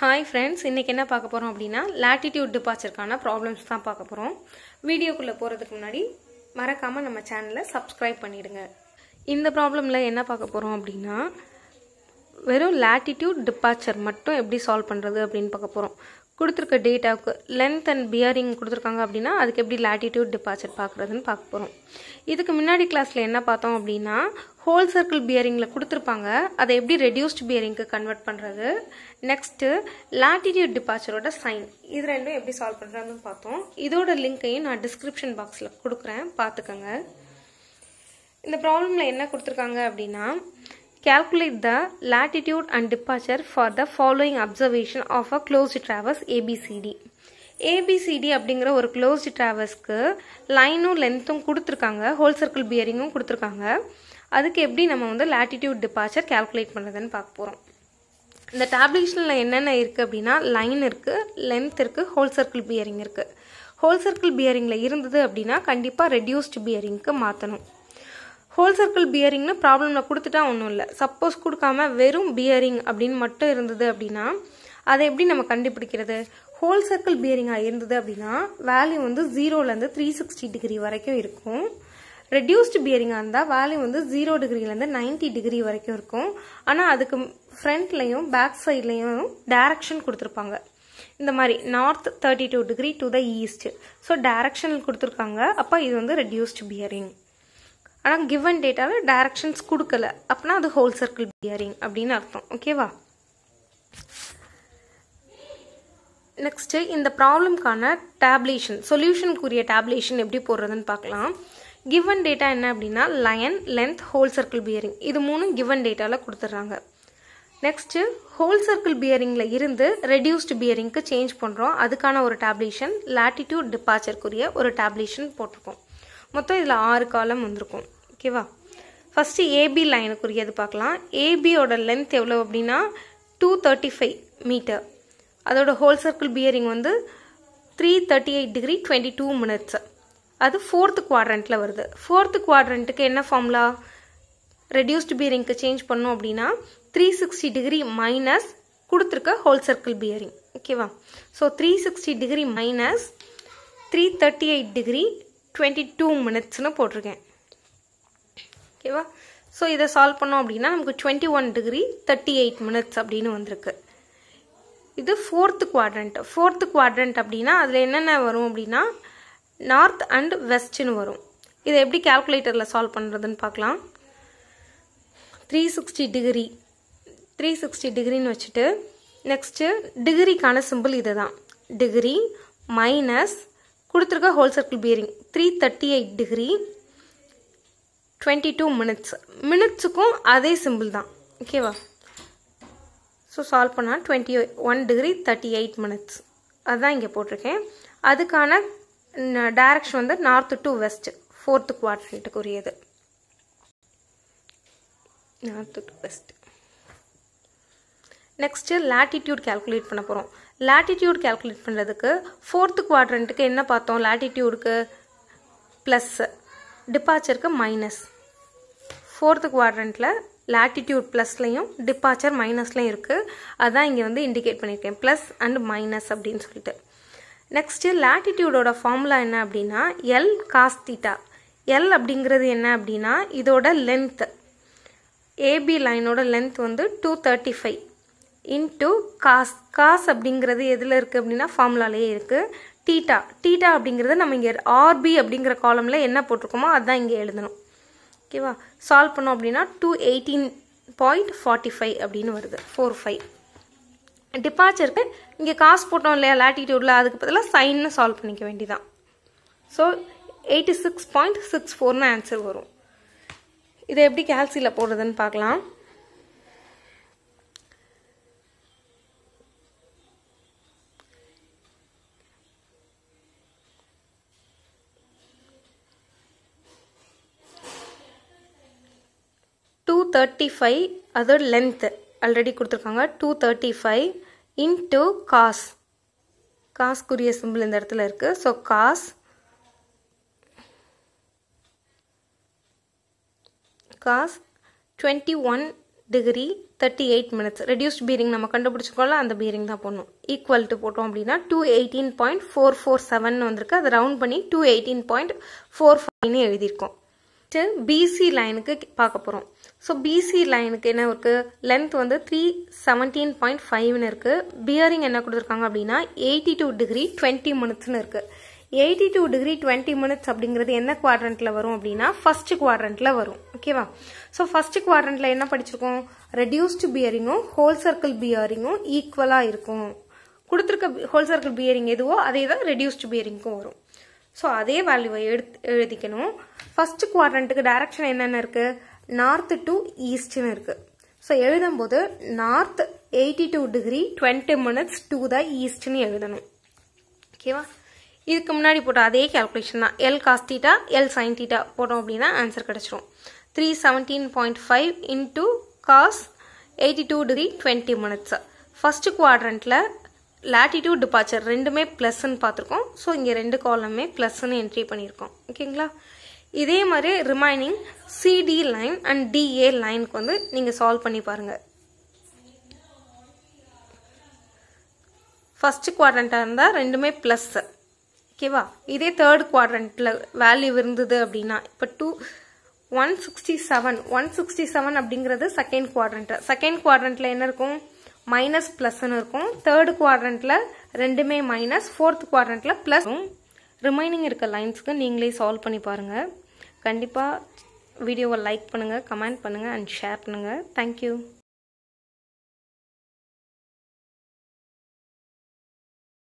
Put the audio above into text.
Hi friends இன்றைக்கி என்ன பார்க்க போகிறோம் அப்படின்னா லாட்டிடியூட் டிபார்ச்சருக்கான ப்ராப்ளம்ஸ் தான் பார்க்க போகிறோம் வீடியோக்குள்ளே போகிறதுக்கு முன்னாடி மறக்காமல் நம்ம சேனலை சப்ஸ்கிரைப் பண்ணிவிடுங்க இந்த ப்ராப்ளமில் என்ன பார்க்க போகிறோம் அப்படின்னா வெறும் லாட்டிடியூட் டிபார்ச்சர் மட்டும் எப்படி சால்வ் பண்ணுறது அப்படின்னு பார்க்க போகிறோம் கொடுத்துருக்க டேட்டாவுக்கு லென்த் அண்ட் பியரிங் கொடுத்துருக்காங்க அப்படின்னா அதுக்கு எப்படி லேட்டிடியூட் டிபாசிட் பார்க்குறதுன்னு பார்க்க போகிறோம் இதுக்கு முன்னாடி கிளாஸில் என்ன பார்த்தோம் அப்படின்னா ஹோல் சர்க்கிள் பியரிங்கில் கொடுத்துருப்பாங்க. அதை எப்படி ரெடியூஸ்ட் பியரிங்க்கு கன்வெர்ட் பண்ணுறது நெக்ஸ்ட்டு லாட்டிடியூட் டிபார்ச்சரோட சைன் இது ரெண்டும் எப்படி சால்வ் பண்ணுறதுன்னு பார்த்தோம். இதோட லிங்க்கையும் நான் டிஸ்கிரிப்ஷன் பாக்ஸில் கொடுக்குறேன். பார்த்துக்கோங்க. இந்த ப்ராப்ளமில் என்ன கொடுத்துருக்காங்க அப்படின்னா calculate the latitude and departure for the following observation of a closed traverse ABCD. ABCD அப்படிங்கிற ஒரு க்ளோஸ்டு ட்ராவல்ஸ்க்கு லைனும் லென்த்தும் கொடுத்துருக்காங்க. ஹோல் சர்க்கிள் பியரிங்கும் கொடுத்துருக்காங்க. அதுக்கு எப்படி நம்ம வந்து லேட்டிடியூட் departure calculate பண்ணுறதுன்னு பார்க்க போகிறோம் இந்த டேப்லேஷனில் என்னென்ன இருக்குது அப்படின்னா லைன் இருக்குது லென்த் இருக்குது ஹோல் சர்க்கிள் பியரிங் இருக்குது ஹோல் சர்க்கிள் பியரிங்கில் இருந்தது அப்படின்னா கண்டிப்பாக ரெடியூஸ்டு பியரிங்க்கு மாற்றணும் ஹோல் சர்க்கிள் பியரிங்னு ப்ராப்ளமில் கொடுத்துட்டா ஒன்றும் இல்லை. சப்போஸ் கொடுக்காம வெறும் பியரிங் அப்படின்னு மட்டும் இருந்தது அப்படின்னா அதை எப்படி நம்ம கண்டுபிடிக்கிறது? ஹோல் சர்க்கிள் பியரிங்காக இருந்தது அப்படின்னா வேல்யூ வந்து ஜீரோலேருந்து த்ரீ சிக்ஸ்டி டிகிரி வரைக்கும் இருக்கும். ரெடியூஸ்டு பியரிங்காக இருந்தால் வேல்யூ வந்து ஜீரோ டிகிரிலேருந்து நைன்டி டிகிரி வரைக்கும் இருக்கும். ஆனால் அதுக்கு ஃப்ரண்ட்லையும் பேக் சைட்லையும் டேரக்ஷன் கொடுத்துருப்பாங்க. இந்த மாதிரி north thirty two degree to the east so direction கொடுத்துருக்காங்க. அப்போ இது வந்து ரெடியூஸ்டு பியரிங் ஆனால் கிவன் டேட்டாவில் டைரக்ஷன்ஸ் கொடுக்கல. அப்படின்னா அது ஹோல் சர்க்கிள் பியரிங் அப்படின்னு அர்த்தம். ஓகேவா நெக்ஸ்ட்டு இந்த ப்ராப்ளம்க்கான டேப்லேஷன் சொல்யூஷனுக்குரிய டேப்லேஷன் எப்படி போடுறதுன்னு பார்க்கலாம். கிவன் டேட்டா என்ன அப்படின்னா line length whole circle bearing இது மூணும் கிவன் டேட்டாவில் கொடுத்துட்றாங்க நெக்ஸ்ட்டு ஹோல் சர்க்கிள் பியரிங்கில் இருந்து ரெடியூஸ்டு பியரிங்க்கு சேஞ்ச் பண்ணுறோம் அதுக்கான ஒரு டேப்லேஷன் லாட்டிடியூட் டிபார்ச்சருக்குரிய ஒரு டேப்லேஷன் போட்டிருக்கோம். மொத்தம் இதில் ஆறு காலம் வந்திருக்கும். ஓகேவா ஃபஸ்ட்டு ஏபி லைனுக்குரியது பார்க்கலாம். ஏபியோட லென்த் எவ்வளோ அப்படின்னா டூ தேர்ட்டி ஃபைவ் மீட்டர் அதோட ஹோல் சர்க்கிள் பியரிங் வந்து three thirty eight degree twenty two minutes அது ஃபோர்த்து குவாட்ரண்ட்டில் வருது. ஃபோர்த்து குவாட்ரண்ட்டுக்கு என்ன ஃபார்முலா ரெடியூஸ்டு பியரிங்க்கு சேஞ்ச் பண்ணோம் அப்படின்னா த்ரீ சிக்ஸ்டி டிகிரி மைனஸ் கொடுத்துருக்க ஹோல் சர்க்கிள் பியரிங் ஓகேவா so three sixty degree minus three thirty eight degree twenty two மினிட்ஸ்னு போட்டிருக்கேன். ஓகேவா? ஸோ இதை சால்வ் பண்ணோம் அப்படின்னா நமக்கு twenty one degree thirty eight minutes அப்படின்னு வந்திருக்கு. இது ஃபோர்த்து குவாட்ரண்ட் ஃபோர்த்து குவாட்ரண்ட் அப்படின்னா அதில் என்னென்ன வரும் அப்படின்னா நார்த் அண்ட் வெஸ்ட்னு வரும். இதை எப்படி கேல்குலேட்டரில் சால்வ் பண்ணுறதுன்னு பார்க்கலாம். Three sixty degree three sixty டிகிரின்னு வச்சுட்டு நெக்ஸ்ட்டு டிகிரிக்கான சிம்பிள் இது தான் டிகிரி மைனஸ் கொடுத்துருக்க whole circle bearing three thirty eight degree twenty two minutes மினிட்ஸுக்கும் அதே சிம்பிள் தான். ஓகேவா ஸோ சால்வ் பண்ணால் twenty one degree thirty eight minutes அதுதான் இங்கே போட்டிருக்கேன். அதுக்கான டைரக்ஷன் வந்து north to west fourth குவாட்ரண்ட்டுக்குரியது north to west next latitude calculate பண்ண போகிறோம் லேட்டிடியூட் கேல்குலேட் பண்ணுறதுக்கு ஃபோர்த்து குவாட்ரண்ட்டுக்கு என்ன பார்த்தோம்? லேட்டிடியூடுக்கு ப்ளஸ் டிபார்ச்சருக்கு மைனஸ் ஃபோர்த்து குவாட்ரண்ட்டில் லேட்டிடியூட் ப்ளஸ்லையும் டிபார்ச்சர் மைனஸ்லையும் இருக்குது அதான் இங்கே வந்து இண்டிகேட் பண்ணியிருக்கேன். ப்ளஸ் அண்ட் மைனஸ் அப்படின்னு சொல்லிட்டு. நெக்ஸ்ட்டு லேட்டிடியூடோட ஃபார்முலா என்ன அப்படின்னா எல் காஸ்தீட்டா எல் அப்படிங்கிறது என்ன அப்படின்னா இதோட லென்த்து ஏபி லைனோட லென்த் வந்து two thirty five into cos cos அப்படிங்கிறது எதில் இருக்குது அப்படின்னா ஃபார்முலாலேயே இருக்குது டீட்டா டீட்டா அப்படிங்கிறத நம்ம இங்கே ஆர்பி அப்படிங்கிற காலமில் என்ன போட்டிருக்கோமோ அதுதான் இங்கே எழுதணும். ஓகேவா சால்வ் பண்ணோம் அப்படின்னா two eighteen point forty five அப்படின்னு வருது. ஃபோர் ஃபைவ் டிபார்ச்சருக்கு இங்கே காசு போட்டோம் இல்லையா லேட்டிடியூடில் அதுக்கு பதிலாக சைன்னு சால்வ் பண்ணிக்க வேண்டியதான் so eighty six point six ஃபோர்னு ஆன்சர் வரும். இதை எப்படி கேல்சியில் போடுறதுன்னு பார்க்கலாம். தேர்ட்டி ஃபைவ் அதோட லென்த்து ஆல்ரெடி கொடுத்துருக்காங்க. Two thirty five into cos காஸ்க்குரிய symbol இந்த இடத்துல இருக்குது so cos cos twenty one degree thirty eight minutes reduced bearing நம்ம கண்டுபிடிச்சிக்கோல அந்த பீரிங் தான் போடணும். ஈக்குவல் டு போட்டோம் அப்படின்னா two eighteen point four four seven வந்திருக்கு. அதை ரவுண்ட் பண்ணி டூ எயிட்டீன் பாயிண்ட் ஃபோர் ஃபைவ்னு எழுதியிருக்கோம். பிசி லைனுக்கு பார்க்க போகிறோம் ஸோ பிசி லைனுக்கு என்ன இருக்குது லென்த் வந்து த்ரீ செவன்டீன் பாயிண்ட் ஃபைவ்னு இருக்குது பியரிங் என்ன கொடுத்துருக்காங்க அப்படின்னா eighty two degree twenty minutes இருக்குது eighty two degree twenty minutes அப்படிங்கிறது என்ன குவாட்ரண்ட்டில் வரும் அப்படின்னா ஃபஸ்ட்டு குவாட்ரண்ட்டில் வரும். ஓகேவா ஸோ ஃபஸ்ட்டு குவாட்ரண்ட்டில் என்ன படிச்சிருக்கோம்? ரெடியூஸ்டு பியரிங்கும் ஹோல் சர்க்கிள் பியரிங்கும் ஈக்குவலாக இருக்கும். கொடுத்துருக்க ஹோல் சர்க்கிள் பியரிங் எதுவோ அதே தான் ரெடியூஸ்டு பியரிங்க்கும் வரும். ஸோ அதே வேல்யூவை எடுத்து எழுதிக்கணும். ஃபஸ்ட்டு குவாட்ரண்ட்டுக்கு டைரக்ஷன் என்னென்ன இருக்குது நார்த்து டு ஈஸ்ட்னு இருக்குது ஸோ எழுதும்போது north eighty two degree twenty minutes to the ஈஸ்ட்னு எழுதணும். ஓகேவா இதுக்கு முன்னாடி போட்ட அதே கேல்குலேஷன் தான். L cos theta L sine theta போட்டோம் அப்படின்னா ஆன்சர் கிடச்சிரும். Three seventeen point five into cos eighty two degree twenty minutes first குவாட்ரண்ட்டில் லாட்டிடியூட் டிபார்ச்சர் ரெண்டுமே ப்ளஸ்ன்னு பார்த்துருக்கோம். ஸோ இங்கே ரெண்டு காலமே ப்ளஸ்ன்னு என்ட்ரி பண்ணியிருக்கோம். ஓகேங்களா இதே மாதிரி remaining CD line and DA லைனுக்கு வந்து நீங்கள் சால்வ் பண்ணி பாருங்கள் ஃபஸ்ட்டு குவாட்ரண்ட்டாக இருந்தால் ரெண்டுமே ப்ளஸ் ஓகேவா இதே தேர்ட் குவாட்ரண்ட்டில் வேல்யூ இருந்தது அப்படின்னா இப்போ two one sixty seven one sixty seven அப்படிங்கிறது செகண்ட் குவாட்ரண்ட்டு செகண்ட் குவாட்ரண்ட்டில் என்ன இருக்கும்? மைனஸ் ப்ளஸ்ன்னு இருக்கும். தேர்டு குவாட்ரண்ட்டில் ரெண்டுமே மைனஸ் ஃபோர்த் குவாட்ரண்ட்டில் ப்ளஸ் ரிமைனிங் இருக்க லைன்ஸ்க்கு நீங்களே சால்வ் பண்ணி பாருங்கள் கண்டிப்பாக வீடியோவை லைக் பண்ணுங்கள் கமெண்ட் பண்ணுங்கள் அண்ட் ஷேர் பண்ணுங்கள் தேங்க்யூ